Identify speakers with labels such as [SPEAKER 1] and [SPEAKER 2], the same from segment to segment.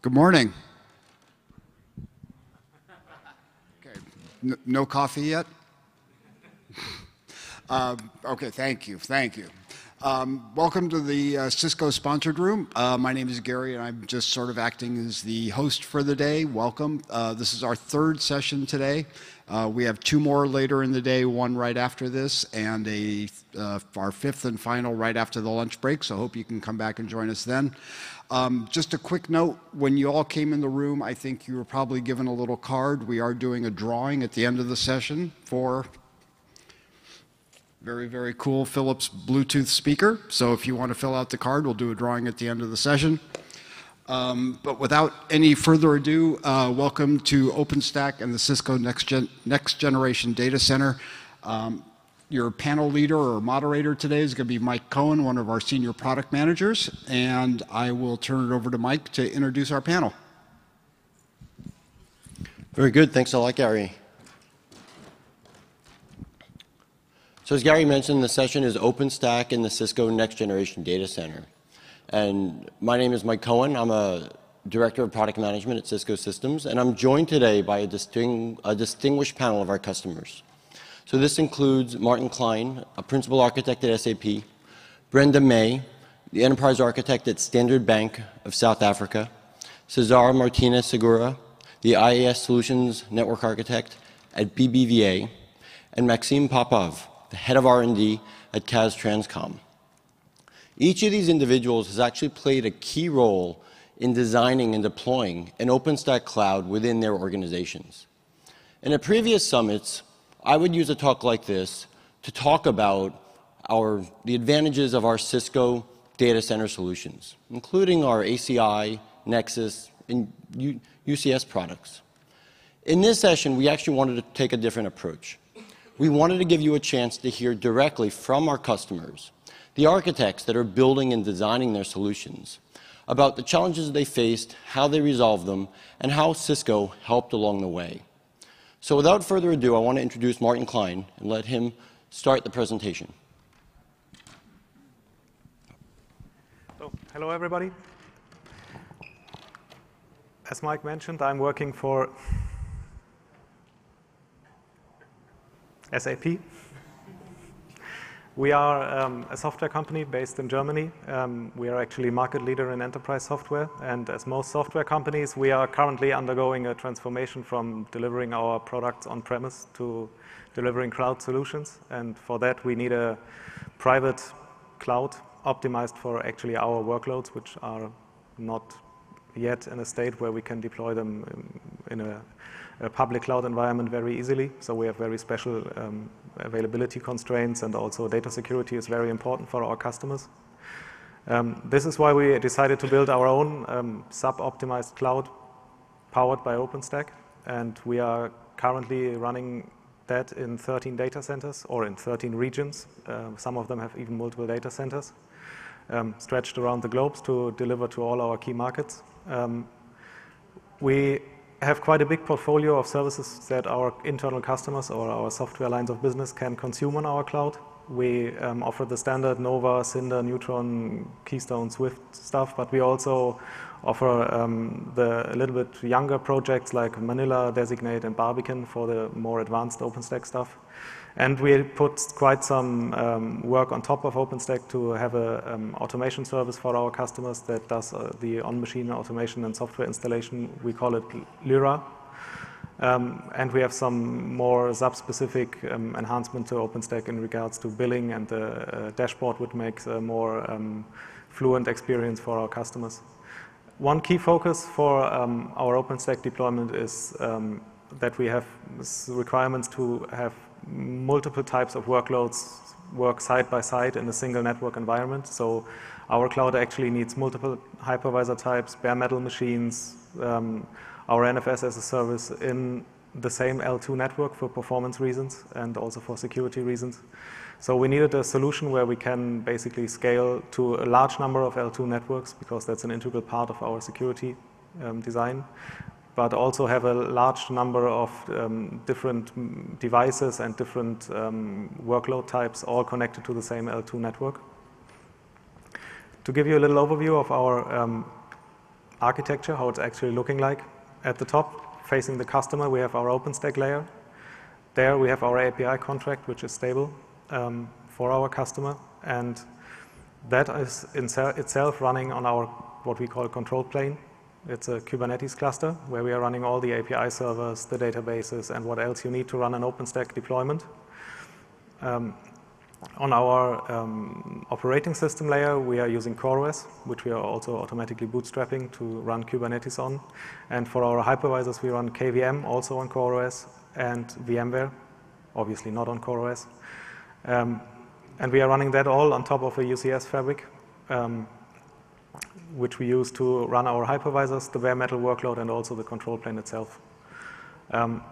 [SPEAKER 1] Good morning. Okay, no coffee yet? Uh, okay, thank you, thank you. Um, welcome to the uh, Cisco sponsored room. Uh, my name is Gary, and I'm just sort of acting as the host for the day. Welcome. This is our third session today. Uh, we have two more later in the day, one right after this, and a uh, our fifth and final right after the lunch break, so I hope you can come back and join us then. Um, just a quick note, when you all came in the room, I think you were probably given a little card. We are doing a drawing at the end of the session for very, very cool Philips Bluetooth speaker. So if you want to fill out the card, we'll do a drawing at the end of the session. Um, but without any further ado, uh, welcome to OpenStack and the Cisco Next Generation Data Center. Um, your panel leader or moderator today is going to be Mike Cohen, one of our senior product managers, and I will turn it over to Mike to introduce our panel.
[SPEAKER 2] Very good. Thanks a lot, Gary. So as Gary mentioned, the session is OpenStack and the Cisco Next Generation Data Center. And my name is Mike Cohen. I'm a Director of Product Management at Cisco Systems, and I'm joined today by a distingu a distinguished panel of our customers. So this includes Martin Klein, a Principal Architect at SAP, Brenda Mey, the Enterprise Architect at Standard Bank of South Africa, Cesar Martinez Segura, the IAS Solutions Network Architect at BBVA, and Maxim Popov, the Head of R&D at KazTransCom. Each of these individuals has actually played a key role in designing and deploying an OpenStack cloud within their organizations. In a previous summits, I would use a talk like this to talk about the advantages of our Cisco data center solutions, including our ACI, Nexus, and UCS products. In this session, we actually wanted to take a different approach. We wanted to give you a chance to hear directly from our customers, the architects that are building and designing their solutions, about the challenges they faced, how they resolved them, and how Cisco helped along the way. So without further ado, I want to introduce Martin Klein and let him start the presentation.
[SPEAKER 3] Hello, everybody. As Mike mentioned, I'm working for SAP. We are um, a software company based in Germany. Um, we are actually a market leader in enterprise software, and as most software companies, we are currently undergoing a transformation from delivering our products on-premise to delivering cloud solutions. And for that, we need a private cloud optimized for actually our workloads, which are not yet in a state where we can deploy them um, in a public cloud environment very easily. So we have very special availability constraints, and also data security is very important for our customers. Um, this is why we decided to build our own um, SAP-optimized cloud powered by OpenStack, and we are currently running that in 13 data centers or in 13 regions. Um, some of them have even multiple data centers stretched around the globe to deliver to all our key markets. We have quite a big portfolio of services that our internal customers or our software lines of business can consume on our cloud. We um, offer the standard Nova, Cinder, Neutron, Keystone, Swift stuff, but we also offer um, the a little bit younger projects like Manila, Designate, and Barbican for the more advanced OpenStack stuff. And we put quite some um, work on top of OpenStack to have an um, automation service for our customers that does uh, the on-machine automation and software installation. We call it Lyra. Um, and we have some more SAP-specific enhancement to OpenStack in regards to billing and the uh, dashboard, which makes a more fluent experience for our customers. One key focus for our OpenStack deployment is that we have requirements to have multiple types of workloads work side by side in a single network environment. So our cloud actually needs multiple hypervisor types, bare metal machines, um, our NFS as a service in the same L2 network for performance reasons and also for security reasons. So we needed a solution where we can basically scale to a large number of L2 networks, because that's an integral part of our security um, design, but also have a large number of um, different devices and different um, workload types, all connected to the same L2 network. To give you a little overview of our um, architecture, how it's actually looking like. At the top, facing the customer, we have our OpenStack layer. There we have our API contract, which is stable um, for our customer. And that is itself running on our what we call control plane. It's a Kubernetes cluster where we are running all the API servers, the databases, and what else you need to run an OpenStack deployment. Um, on our um, operating system layer, we are using CoreOS, which we are also automatically bootstrapping to run Kubernetes on. And for our hypervisors, we run KVM, also on CoreOS, and VMware, obviously not on CoreOS. Um, and we are running that all on top of a UCS fabric, um, which we use to run our hypervisors, the bare metal workload, and also the control plane itself. Um,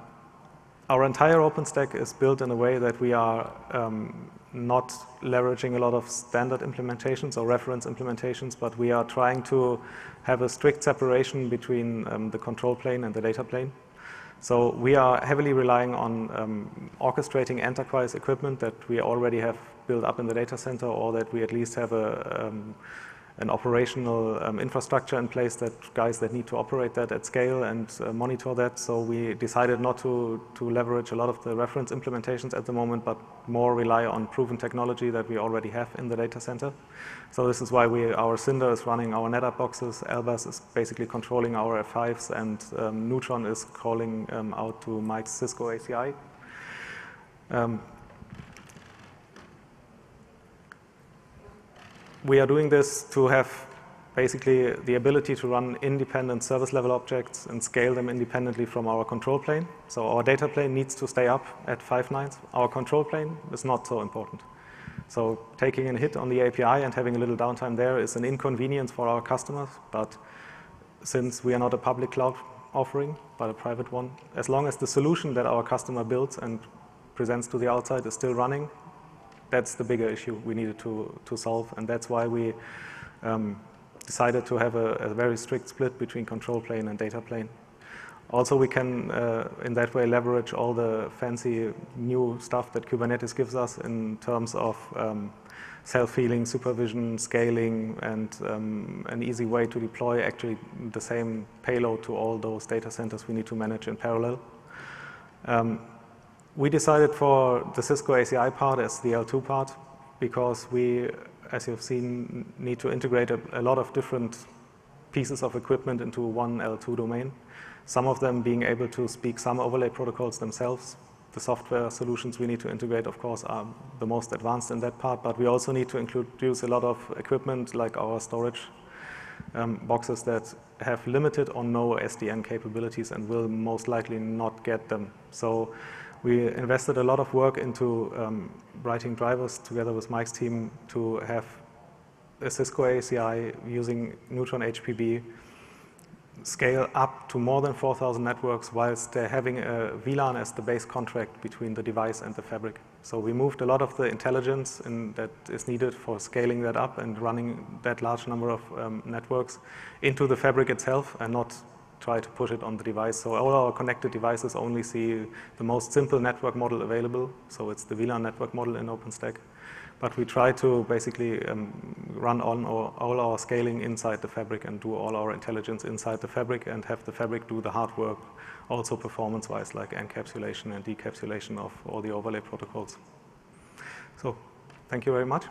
[SPEAKER 3] our entire OpenStack is built in a way that we are um, not leveraging a lot of standard implementations or reference implementations, but we are trying to have a strict separation between um, the control plane and the data plane. So we are heavily relying on um, orchestrating enterprise equipment that we already have built up in the data center or that we at least have a, um, an operational um, infrastructure in place that guys that need to operate that at scale and uh, monitor that. So we decided not to, to leverage a lot of the reference implementations at the moment, but more rely on proven technology that we already have in the data center. So this is why we, our Cinder is running our NetApp boxes, LBaaS is basically controlling our F5s, and um, Neutron is calling um, out to Mike's Cisco ACI. Um, we are doing this to have basically the ability to run independent service level objects and scale them independently from our control plane. So our data plane needs to stay up at five nines. Our control plane is not so important. So taking a hit on the API and having a little downtime there is an inconvenience for our customers. But since we are not a public cloud offering, but a private one, as long as the solution that our customer builds and presents to the outside is still running, that's the bigger issue we needed to, to solve. And that's why we um, decided to have a, a, very strict split between control plane and data plane. Also, we can, uh, in that way, leverage all the fancy new stuff that Kubernetes gives us in terms of um, self-healing, supervision, scaling, and um, an easy way to deploy actually the same payload to all those data centers we need to manage in parallel. Um, we decided for the Cisco ACI part as the L2 part because we, as you've seen, need to integrate a, a lot of different pieces of equipment into one L2 domain. Some of them being able to speak some overlay protocols themselves. The software solutions we need to integrate, of course, are the most advanced in that part, but we also need to introduce a lot of equipment like our storage um, boxes that have limited or no SDN capabilities and will most likely not get them. So we invested a lot of work into um, writing drivers together with Mike's team to have a Cisco ACI using Neutron HPB scale up to more than 4,000 networks whilst they're having a VLAN as the base contract between the device and the fabric. So we moved a lot of the intelligence that is needed for scaling that up and running that large number of um, networks into the fabric itself and not try to push it on the device. So all our connected devices only see the most simple network model available. So it's the VLAN network model in OpenStack. But we try to basically um, run on all our scaling inside the fabric and do all our intelligence inside the fabric and have the fabric do the hard work, also performance-wise, like encapsulation and decapsulation of all the overlay protocols. So thank you very much.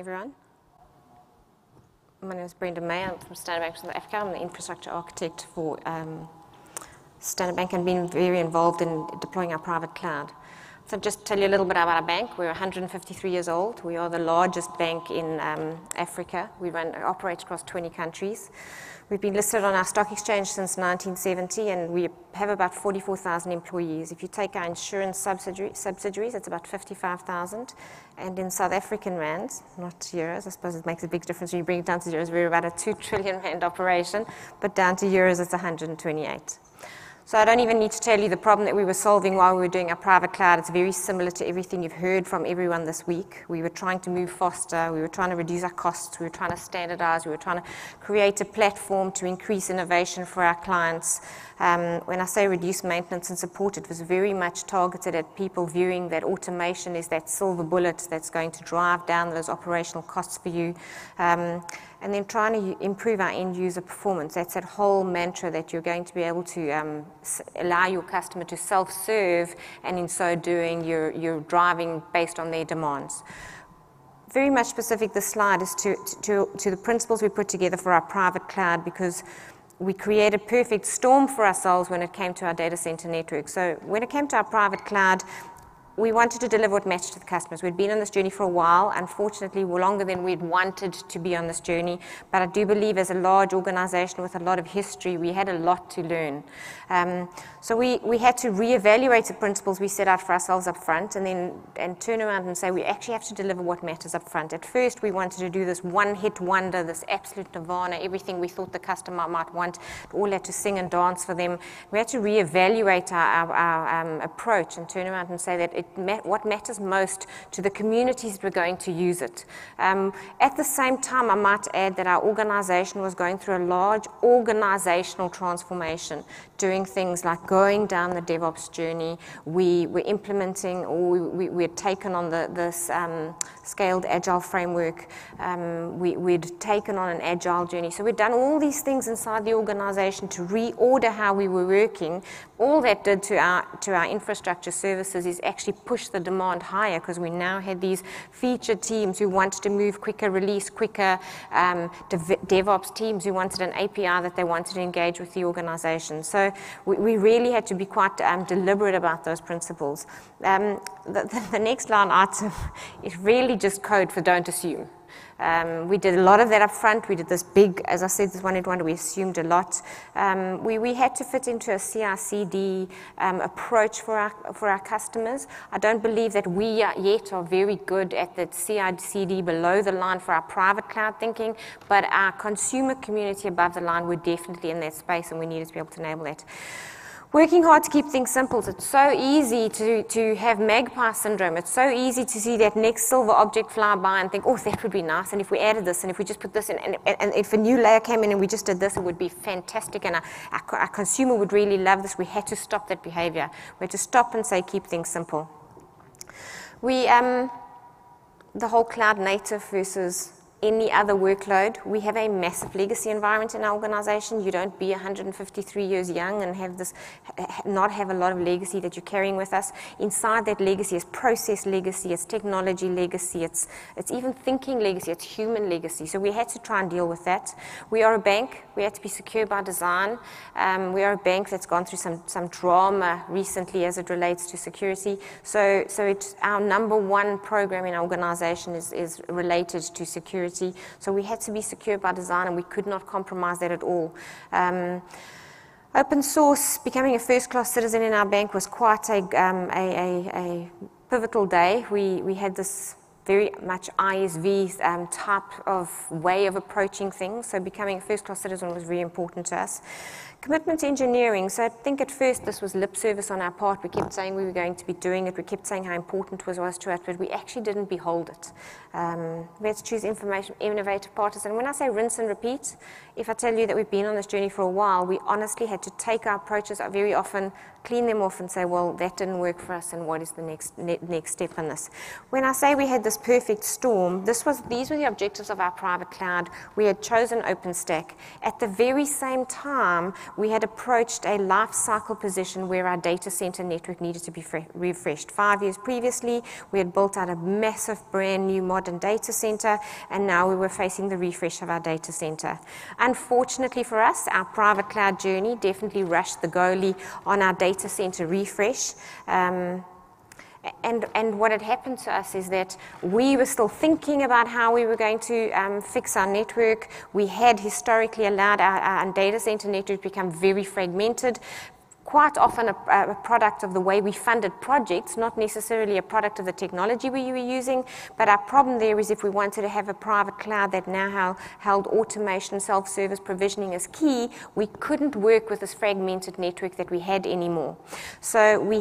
[SPEAKER 4] Everyone. My name is Brenda Mey. I'm from Standard Bank South Africa. I'm the infrastructure architect for um, Standard Bank and been very involved in deploying our private cloud. So just tell you a little bit about our bank. We're 153 years old. We are the largest bank in um, Africa. We run, operate across 20 countries. We've been listed on our stock exchange since 1970, and we have about 44,000 employees. If you take our insurance subsidiary, subsidiaries, it's about 55,000. And in South African rands, not euros, I suppose it makes a big difference when you bring it down to euros. We're about a 2 trillion rand operation, but down to euros, it's 128. So I don't even need to tell you the problem that we were solving while we were doing our private cloud. It's very similar to everything you've heard from everyone this week. We were trying to move faster. We were trying to reduce our costs. We were trying to standardize. We were trying to create a platform to increase innovation for our clients. Um, when I say reduce maintenance and support, it was very much targeted at people viewing that automation is that silver bullet that's going to drive down those operational costs for you. Um, and then trying to improve our end user performance. That's that whole mantra that you're going to be able to um, allow your customer to self serve, and in so doing, you're, you're driving based on their demands. Very much specific, this slide is to, to, to the principles we put together for our private cloud because we created a perfect storm for ourselves when it came to our data center network. So when it came to our private cloud, we wanted to deliver what matched to the customers. We'd been on this journey for a while, unfortunately, longer than we'd wanted to be on this journey. But I do believe, as a large organization with a lot of history, we had a lot to learn. Um, so we, we had to reevaluate the principles we set out for ourselves up front and then and turn around and say we actually have to deliver what matters up front. At first, we wanted to do this one hit wonder, this absolute nirvana, everything we thought the customer might want, all had to sing and dance for them. We had to reevaluate our, our, our um, approach and turn around and say that it what matters most to the communities that were going to use it. Um, at the same time, I might add that our organization was going through a large organizational transformation, doing things like going down the DevOps journey. We were implementing, or we, we, we had taken on the, this um, scaled agile framework. Um, we, we'd taken on an agile journey. So we'd done all these things inside the organization to reorder how we were working. All that did to our, to our infrastructure services is actually push the demand higher because we now had these feature teams who wanted to move quicker, release quicker, um, dev- DevOps teams who wanted an API that they wanted to engage with the organization. So we, we really had to be quite um, deliberate about those principles. Um, the, the, the next line item is really just code for don't assume. Um, we did a lot of that up front. We did this big, as I said, this one in one, we assumed a lot. Um, we, we had to fit into a CI/CD um, approach for our, for our customers. I don't believe that we yet are very good at the CI/CD below the line for our private cloud thinking, but our consumer community above the line, we're definitely in that space, and we needed to be able to enable that working hard to keep things simple. It's so easy to, to have magpie syndrome. It's so easy to see that next silver object fly by and think, oh, that would be nice. And if we added this, and if we just put this in, and, and if a new layer came in and we just did this, it would be fantastic. And our, our, our consumer would really love this. We had to stop that behavior. We had to stop and say, keep things simple. We, um, the whole cloud native versus any other workload. We have a massive legacy environment in our organization. You don't be 153 years young and have this, not have a lot of legacy that you're carrying with us. Inside that legacy is process legacy, it's technology legacy, it's, it's even thinking legacy, it's human legacy. So we had to try and deal with that. We are a bank. We had to be secure by design. Um, we are a bank that's gone through some, some drama recently as it relates to security. So, so it's our number one program in our organization is, is related to security security. So we had to be secure by design and we could not compromise that at all. Um, open source, becoming a first class citizen in our bank was quite a, um, a, a, a pivotal day. We, we had this very much ISV um, type of way of approaching things. So becoming a first class citizen was very important to us. Commitment engineering. So I think at first this was lip service on our part. We kept saying we were going to be doing it. We kept saying how important it was, was to us, but we actually didn't behold it. Um, we had to choose information, innovative partners. And when I say rinse and repeat, if I tell you that we've been on this journey for a while, we honestly had to take our approaches very often, clean them off, and say, well, that didn't work for us, and what is the next ne- next step in this? When I say we had this perfect storm, this was these were the objectives of our private cloud. We had chosen OpenStack. At the very same time, we had approached a life cycle position where our data center network needed to be fre- refreshed. Five years previously, we had built out a massive, brand new modern data center, and now we were facing the refresh of our data center. Unfortunately for us, our private cloud journey definitely rushed the goalie on our data center refresh. Um, and, and what had happened to us is that we were still thinking about how we were going to um, fix our network. We had historically allowed our, our data center network to become very fragmented, quite often a, a, product of the way we funded projects, not necessarily a product of the technology we were using. But our problem there is if we wanted to have a private cloud that now held automation, self-service provisioning as key, we couldn't work with this fragmented network that we had anymore. So we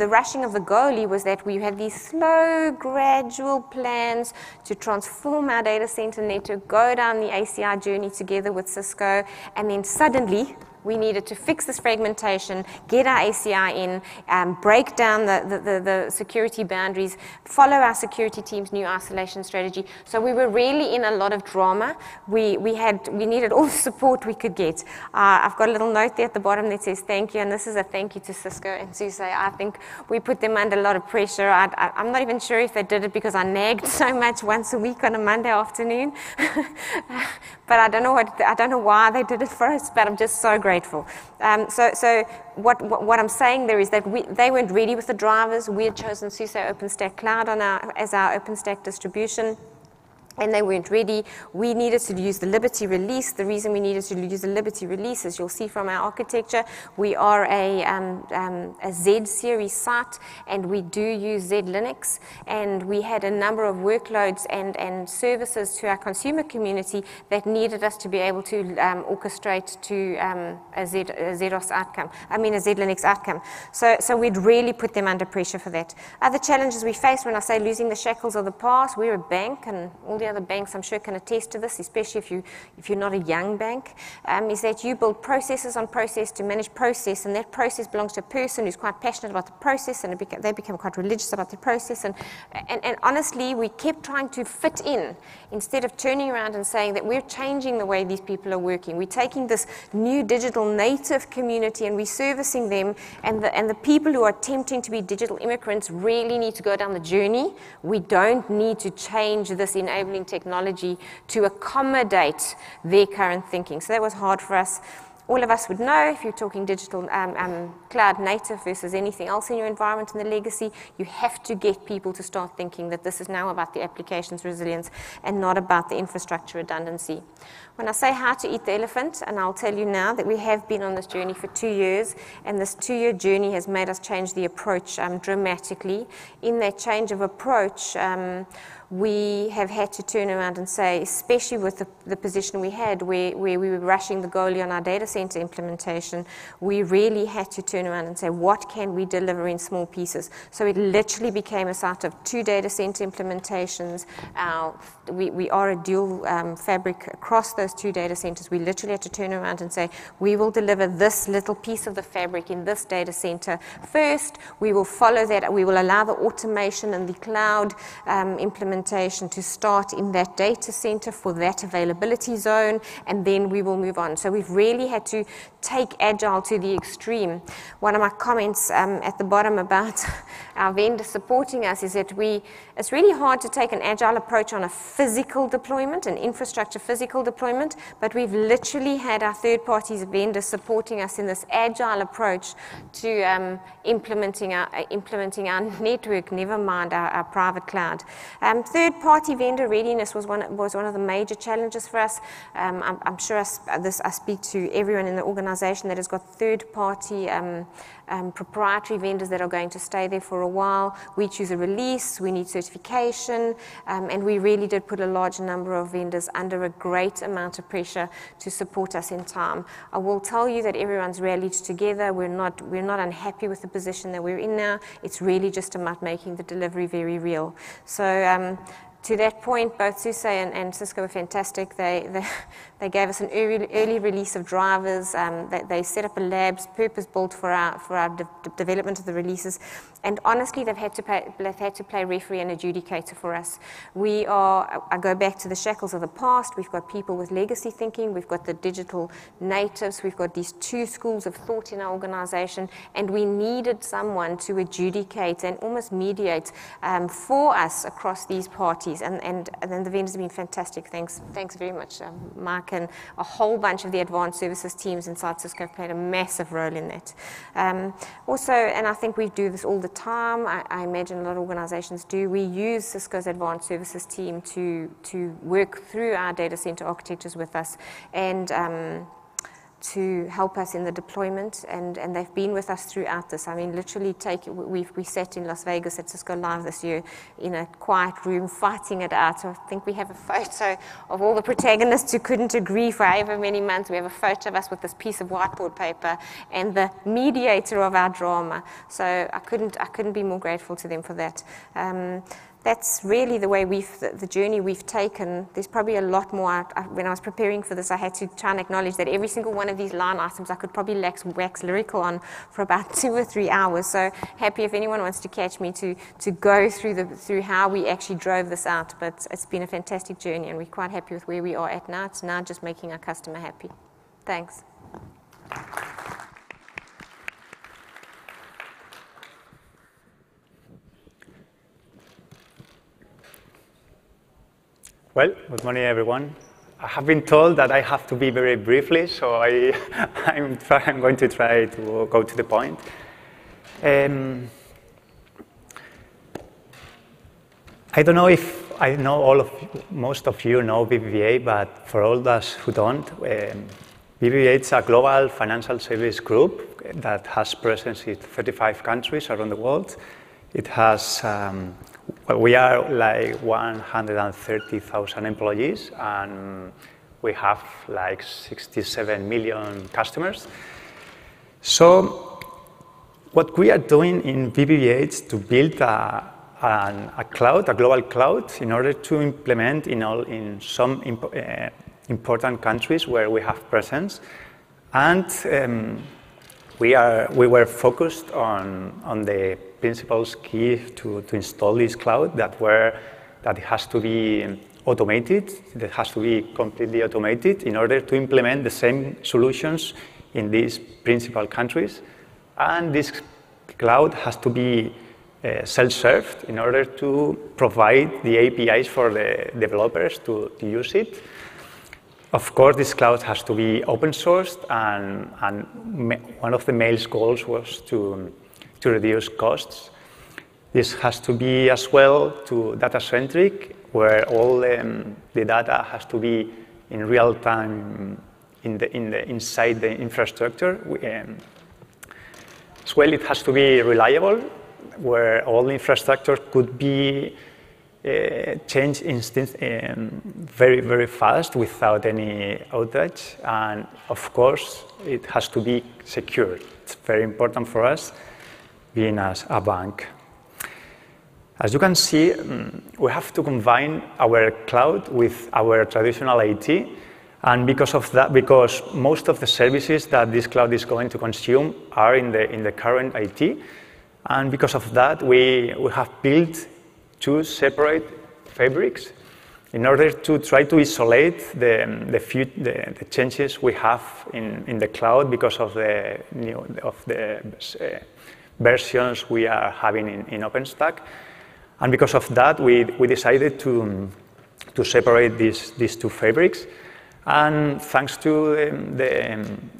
[SPEAKER 4] the rushing of the goalie was that we had these slow, gradual plans to transform our data center network, go down the ACI journey together with Cisco, and then suddenly we needed to fix this fragmentation, get our ACI in, um, break down the, the, the, the, security boundaries, follow our security team's new isolation strategy. So we were really in a lot of drama. We, we, had, we needed all the support we could get. Uh, I've got a little note there at the bottom that says thank you, and this is a thank you to Cisco and SUSE. I think we put them under a lot of pressure. I, I'm not even sure if they did it because I nagged so much once a week on a Monday afternoon. but I don't know what, I don't know why they did it for us, but I'm just so grateful grateful. Um, so, so what, what, what, I'm saying there is that we, they weren't ready with the drivers. We had chosen SUSE OpenStack Cloud on our, as our OpenStack distribution and they weren't ready. We needed to use the Liberty release. The reason we needed to use the Liberty release, as you'll see from our architecture, we are a, um, um, a Z series site and we do use Z Linux. And we had a number of workloads and, and services to our consumer community that needed us to be able to um, orchestrate to um, a, Z, a ZOS outcome, I mean a Z Linux outcome. So, so we'd really put them under pressure for that. Other challenges we faced when I say losing the shackles of the past, we're a bank and all the other banks, I'm sure, can attest to this, especially if, you, if you're not a young bank, um, is that you build processes on process to manage process, and that process belongs to a person who's quite passionate about the process, and beca- they become quite religious about the process. And, and, and honestly, we kept trying to fit in instead of turning around and saying that we're changing the way these people are working. We're taking this new digital native community and we're servicing them, and the, and the people who are attempting to be digital immigrants really need to go down the journey. We don't need to change this enabling technology to accommodate their current thinking. So that was hard for us. All of us would know if you're talking digital um, um, cloud native versus anything else in your environment and the legacy, you have to get people to start thinking that this is now about the application's resilience and not about the infrastructure redundancy. When I say how to eat the elephant, and I'll tell you now that we have been on this journey for two years, and this two year journey has made us change the approach um, dramatically. In that change of approach, um, we have had to turn around and say, especially with the, the position we had where, where, we were rushing the goalie on our data center implementation, we really had to turn around and say, what can we deliver in small pieces? So it literally became a sort of two data center implementations. Our, we, we are a dual um, fabric across those two data centers. We literally had to turn around and say, we will deliver this little piece of the fabric in this data center first. We will follow that. We will allow the automation and the cloud um, implementation to start in that data center for that availability zone, and then we will move on. So we've really had to take agile to the extreme. One of my comments um, at the bottom about our vendor supporting us is that we, it's really hard to take an agile approach on a physical deployment, an infrastructure physical deployment, but we've literally had our third parties vendors supporting us in this agile approach to um, implementing, our, uh, implementing our network, never mind our, our private cloud. Um, third party vendor readiness was one, was one of the major challenges for us. Um, I'm, I'm, sure I, this, I speak to everyone in the organization that has got third party um, um, proprietary vendors that are going to stay there for a while. We choose a release, we need certification, um, and we really did put a large number of vendors under a great amount of pressure to support us in time. I will tell you that everyone's rallied together. We're not, we're not unhappy with the position that we're in now. It's really just about making the delivery very real. So um, to that point, both SUSE and, and Cisco were fantastic. They, they, they gave us an early, early release of drivers. Um, they, they, set up a labs purpose built for our, for our de- development of the releases. And honestly, they've had, to pay, they've had to play referee and adjudicator for us. We are, I go back to the shackles of the past. We've got people with legacy thinking. We've got the digital natives. We've got these two schools of thought in our organization. And we needed someone to adjudicate and almost mediate um, for us across these parties and, and, and then the vendors have been fantastic. Thanks, thanks very much, um, Mark, and a whole bunch of the advanced services teams inside Cisco have played a massive role in that. Um, also, and I think we do this all the time, I, I, imagine a lot of organizations do, we use Cisco's advanced services team to, to work through our data center architectures with us. And um, to help us in the deployment, and, and they've been with us throughout this. I mean, literally, take we we sat in Las Vegas at Cisco Live this year in a quiet room fighting it out. So I think we have a photo of all the protagonists who couldn't agree for however many months. We have a photo of us with this piece of whiteboard paper and the mediator of our drama. So I couldn't I couldn't be more grateful to them for that. Um, that's really the way we've, the, journey we've taken. There's probably a lot more. I, when I was preparing for this, I had to try and acknowledge that every single one of these line items I could probably wax, wax lyrical on for about two or three hours. So happy if anyone wants to catch me to, to go through, the, through how we actually drove this out. But it's been a fantastic journey, and we're quite happy with where we are at now. It's now just making our customer happy. Thanks.
[SPEAKER 5] Well, good morning, everyone. I have been told that I have to be very briefly, so I, I'm going to try to go to the point. Um, I don't know if I know all of most of you know BBVA, but for all those who don't, um, BBVA is a global financial service group that has presence in 35 countries around the world. It has um, we are like 130,000 employees and we have like 67 million customers. So what we are doing in BBVA is to build a, a, a, cloud, a global cloud, in order to implement in, all, in some imp uh, important countries where we have presence. And um, we, are, we were focused on, on the principles key to, to install this cloud that were that it has to be automated, that has to be completely automated in order to implement the same solutions in these principal countries. And this cloud has to be uh, self-served in order to provide the APIs for the developers to, to use it. Of course, this cloud has to be open sourced, and, and one of the mail's goals was to, to reduce costs. This has to be as well to data centric, where all um, the data has to be in real time in the, in the, inside the infrastructure. Um, as well, it has to be reliable, where all infrastructure could be uh, change instant, um, very, very fast without any outage. And of course, it has to be secure. It's very important for us, being as a bank. As you can see, um, we have to combine our cloud with our traditional IT. And because of that, because most of the services that this cloud is going to consume are in the, in the current IT, and because of that, we, we have built two separate fabrics in order to try to isolate the, the, few, the, the changes we have in, in the cloud because of the, new, of the uh, versions we are having in, in OpenStack. And because of that, we, we decided to, to separate these, these two fabrics. And thanks to um, the, um,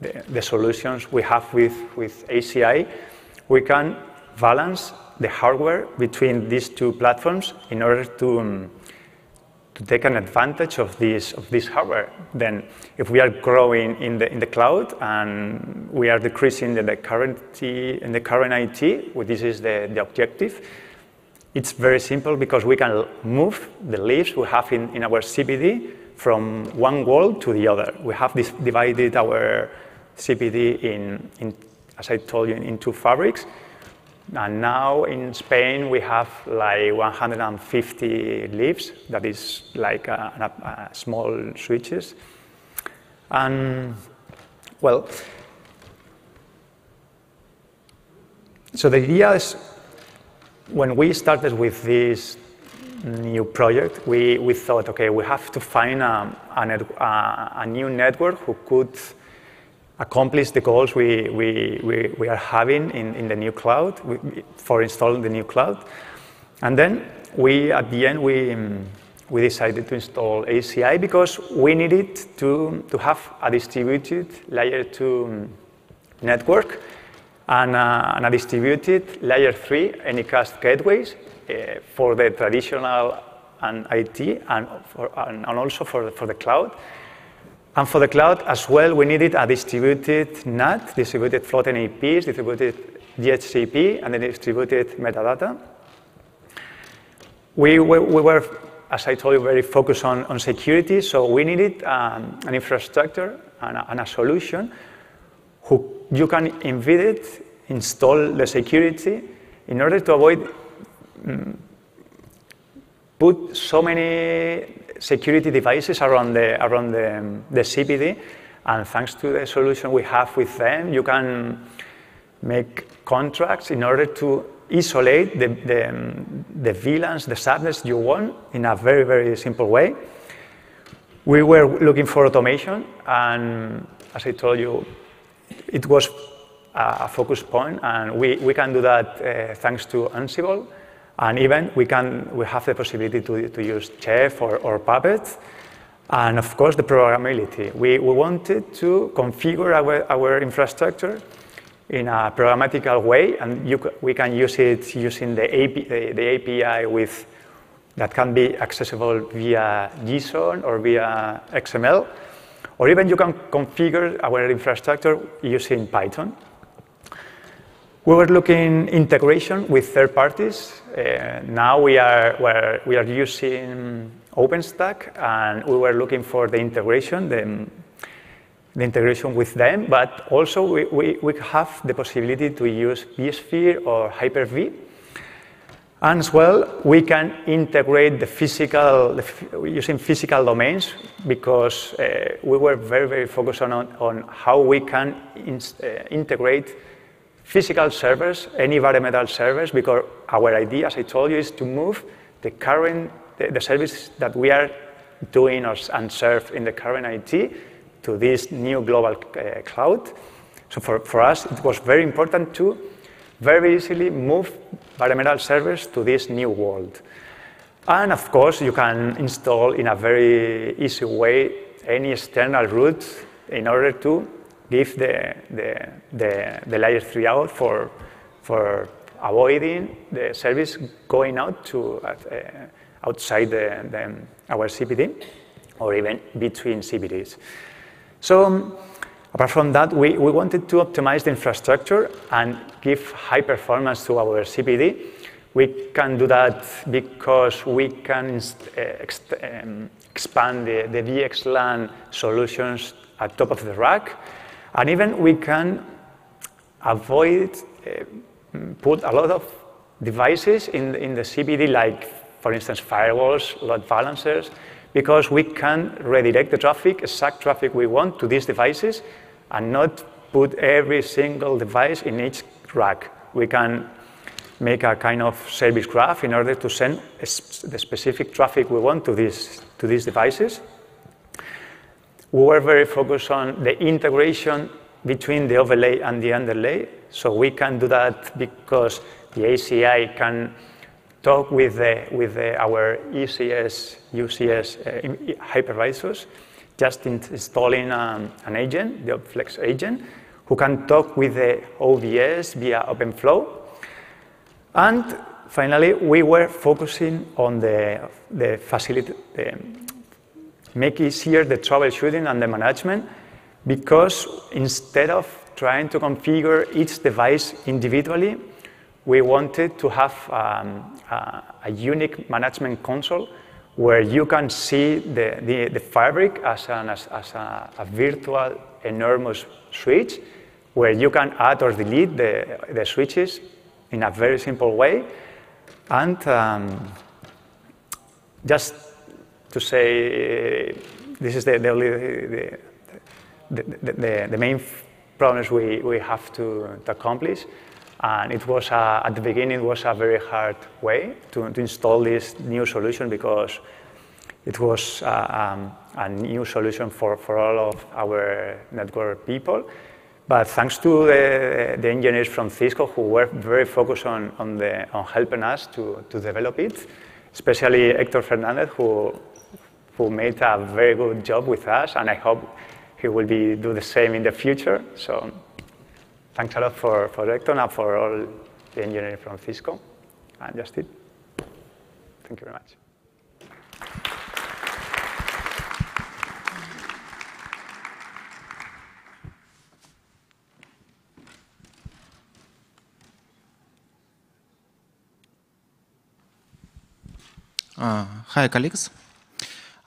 [SPEAKER 5] the, the, solutions we have with, with ACI, we can balance the hardware between these two platforms in order to, um, to take an advantage of this, of this hardware. Then if we are growing in the, in the cloud and we are decreasing the, the current, in the current IT, well, this is the, the objective, it's very simple because we can move the leaves we have in, in our CPD from one world to the other. We have this divided our CPD in, in as I told you, in two fabrics. And now in Spain, we have like 150 leaves. That is like a, a, a small switches. And well, so the idea is when we started with this new project, we, we thought, okay, we have to find a, a, a new network who could accomplish the goals we, we, we, we are having in, in the new cloud for installing the new cloud. And then we, at the end, we, we decided to install ACI because we needed to, to have a distributed layer 2 um, network and, uh, and, a distributed layer 3 Anycast gateways uh, for the traditional and IT and, for, and, and also for, for the cloud. And for the cloud as well, we needed a distributed NAT, distributed floating IPs, distributed DHCP, and then distributed metadata. We, we, we were, as I told you, very focused on, on security, so we needed um, an infrastructure and a, and a solution who you can embed it, install the security in order to avoid um, put so many security devices around the around the, um, the CPD, and thanks to the solution we have with them, you can make contracts in order to isolate the, the, um, the VLANs, the you want in a very, very simple way. We were looking for automation, and as I told you, it was a focus point, and we, we can do that uh, thanks to Ansible. And even we, can, we have the possibility to, to use Chef or, or Puppet. And of course, the programmability. We, we wanted to configure our, our infrastructure in a programmatical way, and you, we can use it using the, AP, the, the API with, that can be accessible via JSON or via XML, or even you can configure our infrastructure using Python. We were looking integration with third parties. Uh, now we are, we're, we are using OpenStack, and we were looking for the integration, the, the integration with them, but also we, we, we have the possibility to use vSphere or Hyper-V. And as well, we can integrate the physical, the, using physical domains because uh, we were very, very focused on, on how we can in, uh, integrate physical servers, any bare servers, because our idea, as I told you, is to move the current, the, the service that we are doing or, and serve in the current IT to this new global uh, cloud. So for, for us, it was very important to very easily move bare servers to this new world. And of course, you can install in a very easy way any external route in order to give the, the, the, the layer 3 out for, for avoiding the service going out to uh, outside the, the, our CPD or even between CPDs. So um, apart from that, we, we wanted to optimize the infrastructure and give high performance to our CPD. We can do that because we can uh, um, expand the, the VXLAN solutions at top of the rack and even we can avoid, uh, put a lot of devices in, in the CPD, like, for instance, firewalls, load balancers, because we can redirect the traffic, exact traffic we want, to these devices, and not put every single device in each rack. We can make a kind of service graph in order to send the specific traffic we want to these, to these devices we were very focused on the integration between the overlay and the underlay. So we can do that because the ACI can talk with, the, with the, our ECS, UCS uh, hypervisors, just in installing um, an agent, the OpFlex agent, who can talk with the OVS via OpenFlow. And finally, we were focusing on the, the facility, the, make easier the troubleshooting and the management because instead of trying to configure each device individually, we wanted to have um, a, a, unique management console where you can see the, the, the fabric as, an, as, as a, a, virtual enormous switch where you can add or delete the, the switches in a very simple way. And um, just to say this is the, the, the, the, main problems we, we have to, to accomplish. And it was, a, at the beginning, it was a very hard way to, to install this new solution because it was um, a new solution for, for all of our network people. But thanks to the, the, engineers from Cisco who were very focused on, on, the, on helping us to, to develop it, especially Hector Fernandez, who who made a very good job with us, and I hope he will be, do the same in the future. So thanks a lot for, for Hector and for all the engineering from Cisco. And Justin. Thank you very much.
[SPEAKER 6] Uh, hi, colleagues.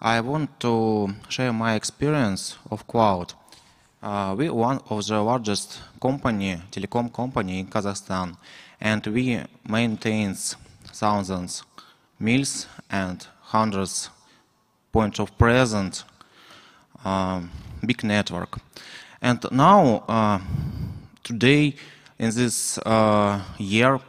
[SPEAKER 6] I want to share my experience of cloud. Uh, we one of the largest company, telecom company in Kazakhstan, and we maintains thousands mills and hundreds points of presence, um, big network. And now, uh, today, in this uh, year,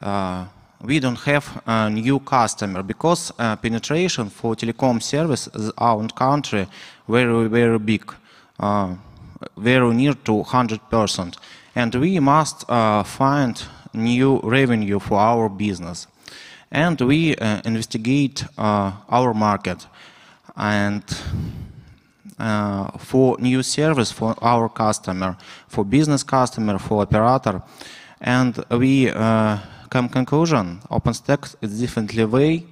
[SPEAKER 6] uh, we don't have a new customer because uh, penetration for telecom service in our country very, very big, uh, very near to 100%. And we must uh, find new revenue for our business. And we uh, investigate uh, our market and uh, for new service for our customer, for business customer, for operator. And we conclusion, OpenStack is definitely way,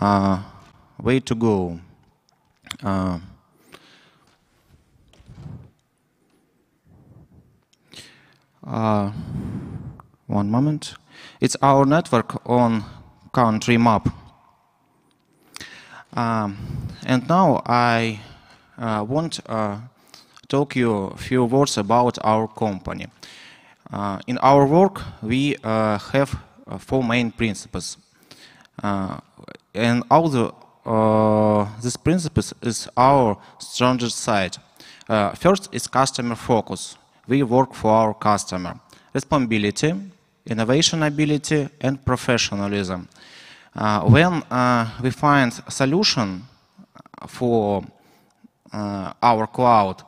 [SPEAKER 6] uh, way to go. Uh, uh, one moment. It's our network on country map. Um, and now I uh, want to uh, talk you a few words about our company. Uh, in our work, we uh, have uh, four main principles. and all the, these principles is our strongest side. first is customer focus. We work for our customer. Responsibility, innovation ability, and professionalism. Uh, when uh, we find a solution for uh, our cloud,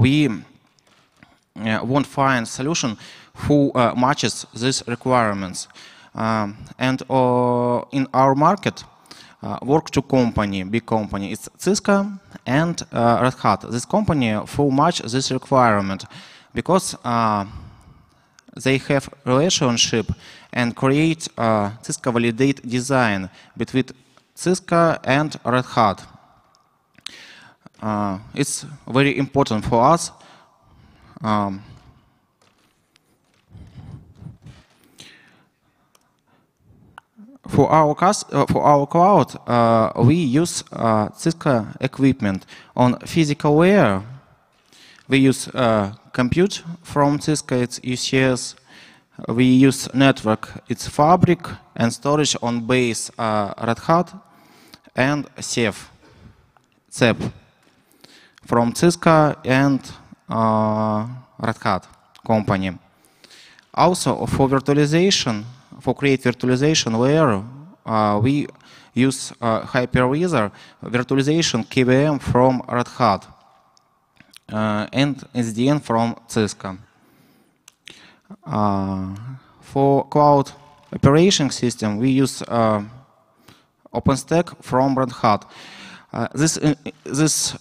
[SPEAKER 6] we won't find solution who uh, matches these requirements. Um, and uh, in our market, work to company, big company, it's Cisco and Red Hat. This company full match this requirement because they have relationship and create uh, Cisco validate design between Cisco and Red Hat. Uh, it's very important for us um, for our uh, for our cloud, uh, we use uh, Cisco equipment on physical layer. We use uh, compute from Cisco, it's UCS. We use network, it's Fabric, and storage on base uh, Red Hat and Ceph, CEP from Cisco and Red Hat company. Also for virtualization, for create virtualization layer, uh, we use uh, hypervisor virtualization KVM from Red Hat uh, and SDN from Cisco. For cloud operation system, we use OpenStack from Red Hat. This this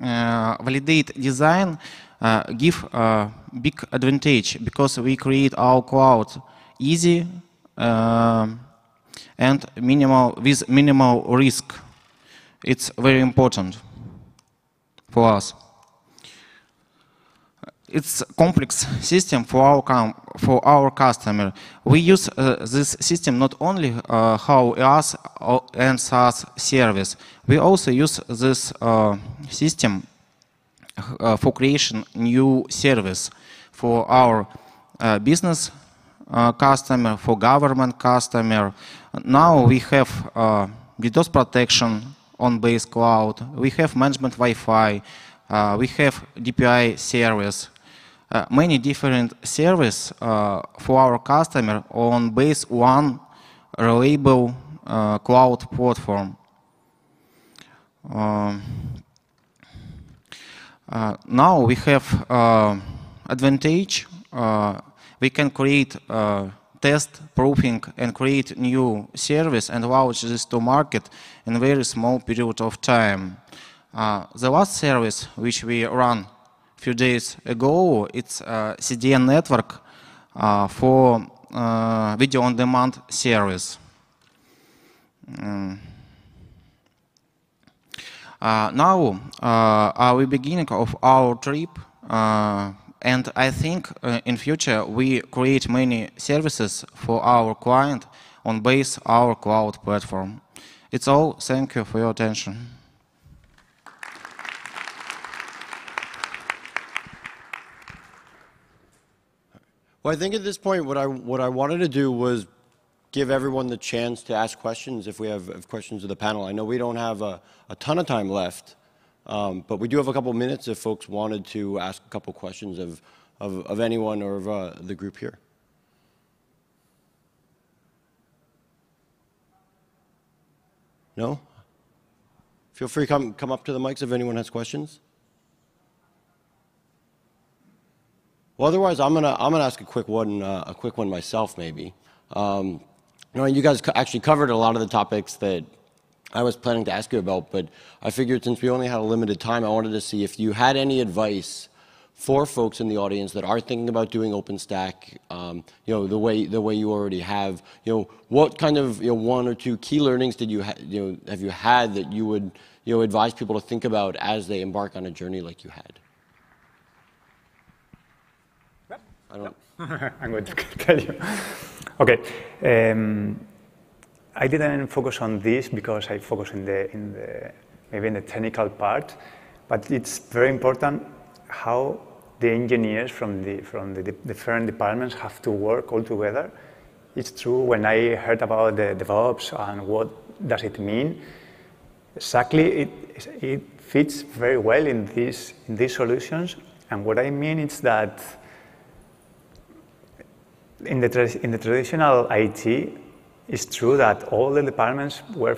[SPEAKER 6] validate design uh, give a big advantage because we create our cloud easy uh, and minimal with minimal risk. It's very important for us. It's complex system for our for our customer. We use uh, this system not only uh, how IaaS and SaaS service. We also use this uh, system uh, for creation new service for our uh, business uh, customer, for government customer. Now we have DDoS protection on base cloud. We have management Wi-Fi. we have DPI service uh, many different service uh, for our customer on base one reliable uh, cloud platform. Um, now we have advantage. we can create test proofing and create new service and launch this to market in very small period of time. Uh, the last service which we run few days ago. It's a CDN network uh, for uh, video on demand service. Um, uh, now, uh, our beginning of our trip uh, and I think uh, in future we create many services for our client on base our cloud platform. It's all. Thank you for your attention.
[SPEAKER 2] Well, I think at this point, what I, what I wanted to do was give everyone the chance to ask questions if we have, have questions of the panel. I know we don't have a, a ton of time left, um, but we do have a couple minutes if folks wanted to ask a couple questions of, of, of anyone or of uh, the group here. No? Feel free to come, come up to the mics if anyone has questions. Well, otherwise, I'm gonna I'm gonna ask a quick one uh, a quick one myself, maybe. Um, you know, you guys actually covered a lot of the topics that I was planning to ask you about, but I figured since we only had a limited time, I wanted to see if you had any advice for folks in the audience that are thinking about doing OpenStack, um, you know, the way the way you already have, you know, what kind of you know one or two key learnings did you you know have you had that you would you know advise people to think about as they embark on a journey like you had?
[SPEAKER 5] I don't. I'm going to tell you. Okay. Um, I didn't focus on this because I focus in the in the maybe in the technical part, but it's very important how the engineers from the from the different departments have to work all together. It's true when I heard about the DevOps and what does it mean. Exactly, it it fits very well in these in these solutions. And what I mean is that in the, in the traditional IT, it's true that all the departments were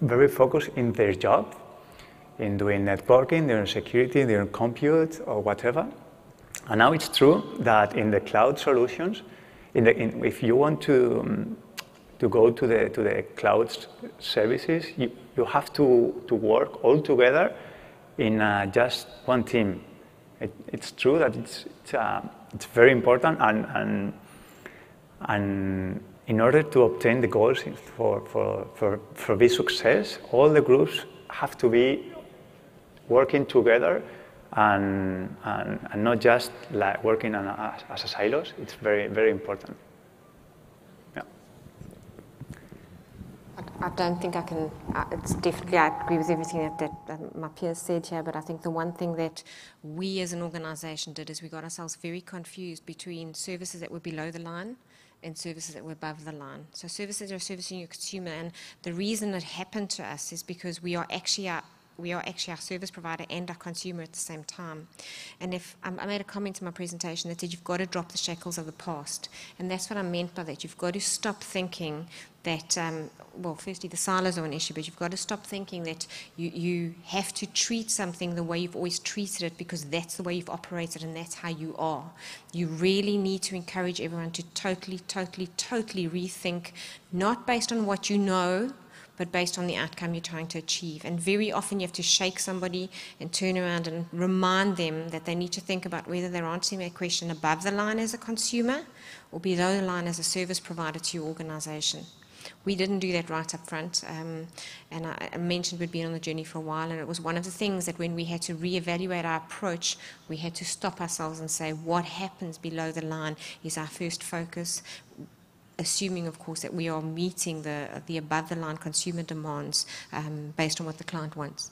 [SPEAKER 5] very focused in their job, in doing networking, doing security, doing compute, or whatever. And now it's true that in the cloud solutions, in the, in, if you want to, um, to go to the, to the cloud services, you, you have to, to work all together in uh, just one team. It, it's true that it's, it's, uh, it's very important and, and and in order to obtain the goals for, for, for, for this success, all the groups have to be working together and, and, and not just like working a, as a silos. It's very, very important. Yeah.
[SPEAKER 4] I, don't think I can, uh, it's definitely, I agree with everything that, that, that my peers said here, but I think the one thing that we as an organization did is we got ourselves very confused between services that were below the line and services that were above the line. So services are servicing your consumer, and the reason it happened to us is because we are actually we are actually our service provider and our consumer at the same time. And if I made a comment in my presentation that said you've got to drop the shackles of the past, and that's what I meant by that. You've got to stop thinking that, um, well, firstly, the silos are an issue, but you've got to stop thinking that you, you have to treat something the way you've always treated it because that's the way you've operated and that's how you are. You really need to encourage everyone to totally, totally, totally rethink, not based on what you know, but based on the outcome you're trying to achieve. And very often you have to shake somebody and turn around and remind them that they need to think about whether they're answering a question above the line as a consumer or below the line as a service provider to your organization. We didn't do that right up front. Um, and I, I, mentioned we'd been on the journey for a while, and it was one of the things that when we had to reevaluate our approach, we had to stop ourselves and say, what happens below the line is our first focus. Assuming, of course, that we are meeting the, the above the line consumer demands um, based on what the client wants.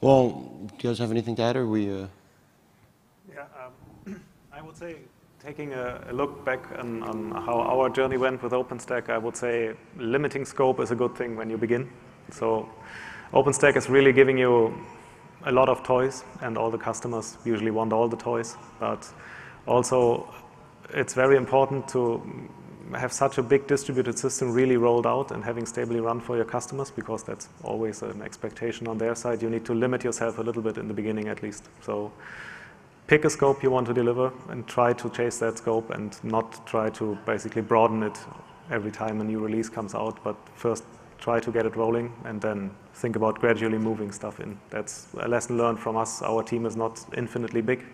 [SPEAKER 2] Well, do you guys have anything to add, or we? Uh...
[SPEAKER 3] I would say, taking a, a look back on, on, how our journey went with OpenStack, I would say limiting scope is a good thing when you begin. So OpenStack is really giving you a lot of toys, and all the customers usually want all the toys. But also, it's very important to have such a big distributed system really rolled out and having stably run for your customers because that's always an expectation on their side. You need to limit yourself a little bit in the beginning at least. So pick a scope you want to deliver and try to chase that scope and not try to basically broaden it every time a new release comes out, but first try to get it rolling and then think about gradually moving stuff in. That's a lesson learned from us. Our team is not infinitely big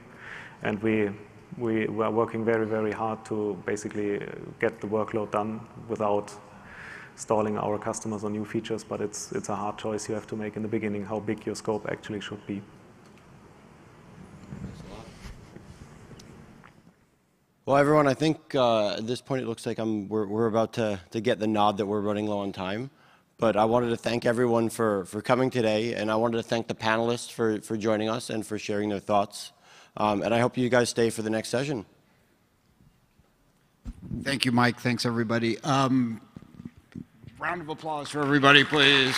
[SPEAKER 3] and we, we, we are working very, very hard to basically get the workload done without stalling our customers on new features, but it's, it's a hard choice you have to make in the beginning how big your scope actually should be.
[SPEAKER 2] Well, everyone, I think uh, at this point it looks like I'm, we're, we're about to, to get the nod that we're running low on time. But I wanted to thank everyone for, for coming today, and I wanted to thank the panelists for, for joining us and for sharing their thoughts. Um, and I hope you guys stay for the next session.
[SPEAKER 1] Thank you, Mike. Thanks, everybody. Um, round of applause for everybody, please.